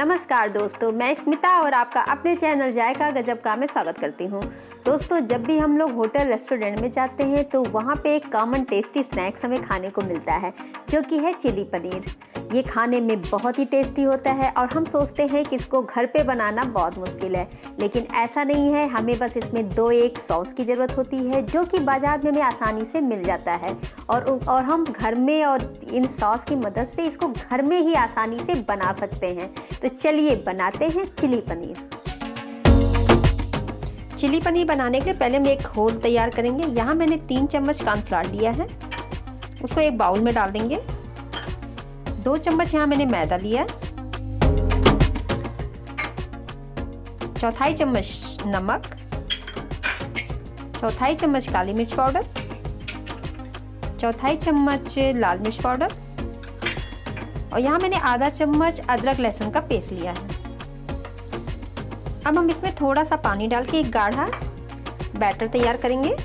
नमस्कार दोस्तों, मैं स्मिता और आपका अपने चैनल जायका गजब का में स्वागत करती हूँ। दोस्तों, जब भी हम लोग होटल रेस्टोरेंट में जाते हैं तो वहाँ पे एक कॉमन टेस्टी स्नैक्स हमें खाने को मिलता है, जो कि है चिली पनीर। ये खाने में बहुत ही टेस्टी होता है और हम सोचते हैं कि इसको घर पे बनाना बहुत मुश्किल है। लेकिन ऐसा नहीं है, हमें बस इसमें दो एक सॉस की ज़रूरत होती है, जो कि बाज़ार में हमें आसानी से मिल जाता है। और और हम घर में और इन सॉस की मदद से इसको घर में ही आसानी से बना सकते हैं। तो चलिए बनाते हैं चिली पनीर। चिली पनीर बनाने के लिए पहले हम एक घोल तैयार करेंगे। यहाँ मैंने तीन चम्मच कॉर्नफ्लावर लिया है। उसको एक बाउल में डाल देंगे। दो चम्मच यहाँ मैंने मैदा लिया चौथाई चम्मच नमक। चौथाई चम्मच काली मिर्च पाउडर। चौथाई चम्मच लाल मिर्च पाउडर। और यहाँ मैंने आधा चम्मच अदरक लहसुन का पेस्ट लिया है। अब हम इसमें थोड़ा सा पानी डाल के एक गाढ़ा बैटर तैयार करेंगे।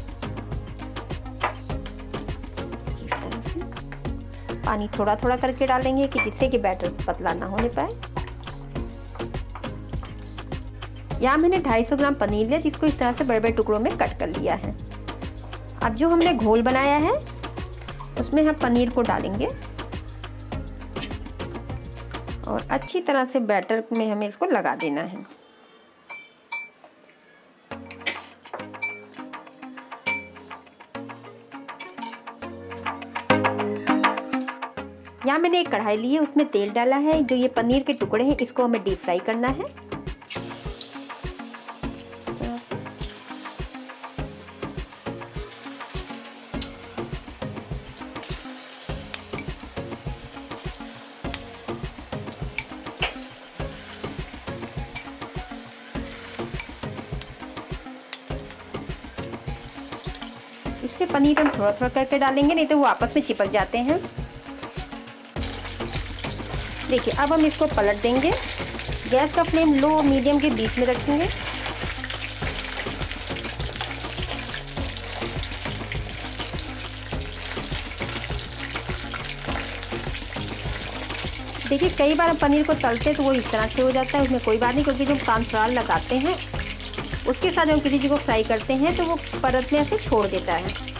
पानी थोड़ा थोड़ा करके डालेंगे कि जिससे कि बैटर पतला ना होने पाए। यहाँ मैंने 250 ग्राम पनीर लिया, जिसको इस तरह से बड़े बड़े टुकड़ों में कट कर लिया है। अब जो हमने घोल बनाया है, उसमें हम पनीर को डालेंगे। और अच्छी तरह से बैटर में हमें इसको लगा देना है। यहाँ मैंने एक कढ़ाई ली है, उसमें तेल डाला है। जो ये पनीर के टुकड़े हैं, इसको हमें डीप फ्राई करना है। इससे पनीर हम थोड़ा थोड़ा करके डालेंगे, नहीं तो वो आपस में चिपक जाते हैं। देखिए, अब हम इसको पलट देंगे। गैस का फ्लेम लो मीडियम के बीच में रखेंगे। देखिए, कई बार हम पनीर को तलते हैं तो वो इस तरह से हो जाता है, उसमें कोई बात नहीं, क्योंकि जब कॉर्नफ्लावर लगाते हैं, उसके साथ हम किसी चीज़ को फ्राई करते हैं तो वो परत में से छोड़ देता है।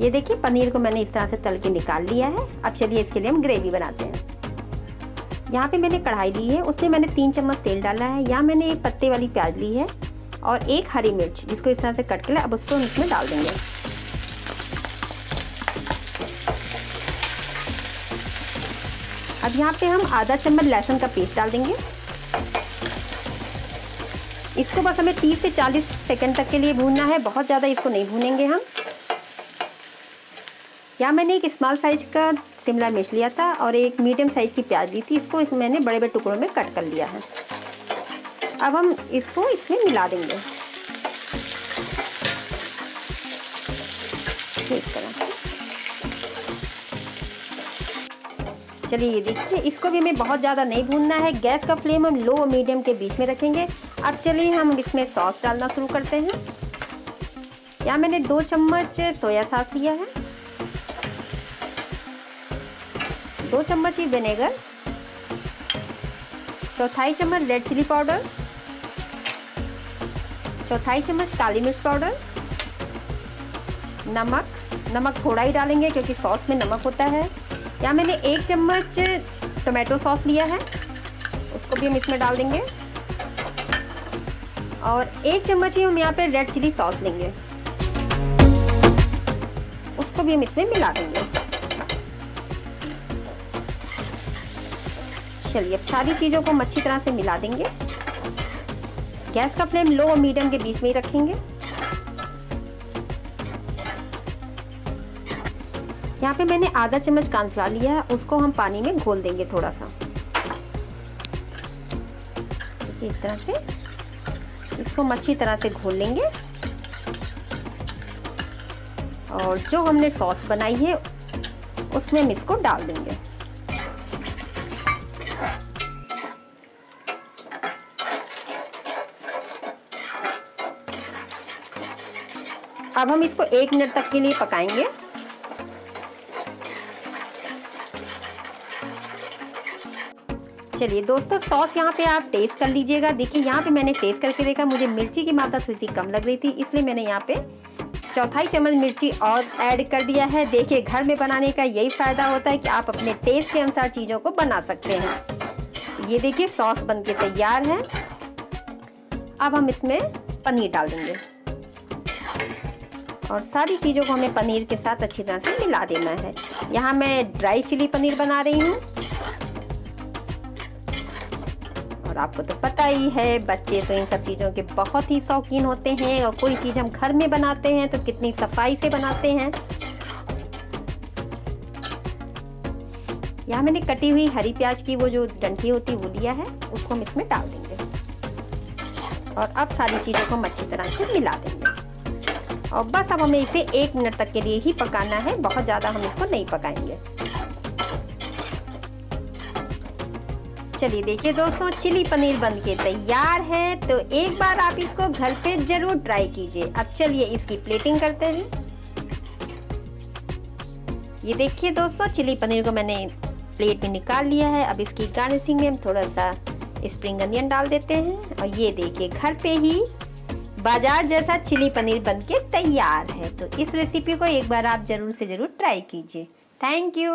ये देखिए, पनीर को मैंने इस तरह से तल के निकाल लिया है। अब चलिए इसके लिए हम ग्रेवी बनाते हैं। यहाँ पे मैंने कढ़ाई ली है, उसमें मैंने तीन चम्मच तेल डाला है। यहाँ मैंने एक पत्ते वाली प्याज ली है और एक हरी मिर्च, जिसको इस तरह से कट के लिया अब उसको हम इसमें डाल देंगे। अब यहाँ पे हम आधा चम्मच लहसुन का पेस्ट डाल देंगे। इसको बस हमें 30 से 40 सेकंड तक के लिए भूनना है, बहुत ज़्यादा इसको नहीं भूनेंगे हम। यहाँ मैंने एक स्मॉल साइज़ का शिमला मिर्च लिया था और एक मीडियम साइज़ की प्याज ली थी। इसको इस मैंने बड़े बड़े टुकड़ों में कट कर लिया है। अब हम इसको इसमें मिला देंगे। चलिए ये देखिए, इसको भी हमें बहुत ज़्यादा नहीं भूनना है। गैस का फ्लेम हम लो और मीडियम के बीच में रखेंगे। अब चलिए हम इसमें सॉस डालना शुरू करते हैं। यहाँ मैंने दो चम्मच सोया सॉस लिया है। दो चम्मच ही विनेगर चौथाई चम्मच रेड चिली पाउडर चौथाई चम्मच काली मिर्च पाउडर नमक नमक थोड़ा ही डालेंगे क्योंकि सॉस में नमक होता है। यहाँ मैंने एक चम्मच टोमेटो सॉस लिया है, उसको भी हम इसमें डाल देंगे। और एक चम्मच ही हम यहाँ पे रेड चिली सॉस लेंगे। उसको भी हम इसमें मिला देंगे। चलिए सारी चीज़ों को हम अच्छी तरह से मिला देंगे। गैस का फ्लेम लो और मीडियम के बीच में ही रखेंगे। यहाँ पे मैंने आधा चम्मच कॉर्नफ्लावर लिया है, उसको हम पानी में घोल देंगे थोड़ा सा। इस तरह से इसको हम अच्छी तरह से घोल लेंगे। और जो हमने सॉस बनाई है, उसमें हम इसको डाल देंगे। अब हम इसको एक मिनट तक के लिए पकाएँगे। चलिए दोस्तों, सॉस यहाँ पे आप टेस्ट कर लीजिएगा। देखिए, यहाँ पे मैंने टेस्ट करके देखा, मुझे मिर्ची की मात्रा थोड़ी सी कम लग रही थी, इसलिए मैंने यहाँ पे चौथाई चम्मच मिर्ची और ऐड कर दिया है। देखिए, घर में बनाने का यही फ़ायदा होता है कि आप अपने टेस्ट के अनुसार चीज़ों को बना सकते हैं। ये देखिए, सॉस बन के तैयार है। अब हम इसमें पनीर डाल देंगे। और सारी चीज़ों को हमें पनीर के साथ अच्छी तरह से मिला देना है। यहाँ मैं ड्राई चिली पनीर बना रही हूँ। और आपको तो पता ही है, बच्चे तो इन सब चीज़ों के बहुत ही शौकीन होते हैं और कोई चीज़ हम घर में बनाते हैं तो कितनी सफ़ाई से बनाते हैं। यहाँ मैंने कटी हुई हरी प्याज की वो जो डंठी होती है, वो लिया है, उसको हम इसमें डाल देंगे। और अब सारी चीज़ों को हम अच्छी तरह से मिला देंगे। और बस अब हमें इसे एक मिनट तक के लिए ही पकाना है। बहुत ज़्यादा हम इसको नहीं पकाएँगे। चलिए देखिए दोस्तों, चिली पनीर बन के तैयार है। तो एक बार आप इसको घर पे ज़रूर ट्राई कीजिए। अब चलिए इसकी प्लेटिंग करते हैं। ये देखिए दोस्तों, चिली पनीर को मैंने प्लेट में निकाल लिया है। अब इसकी गार्निशिंग में हम थोड़ा सा स्प्रिंग अनियन डाल देते हैं। और ये देखिए, घर पे ही बाज़ार जैसा चिली पनीर बनके तैयार है। तो इस रेसिपी को एक बार आप ज़रूर से ज़रूर ट्राई कीजिए। Thank you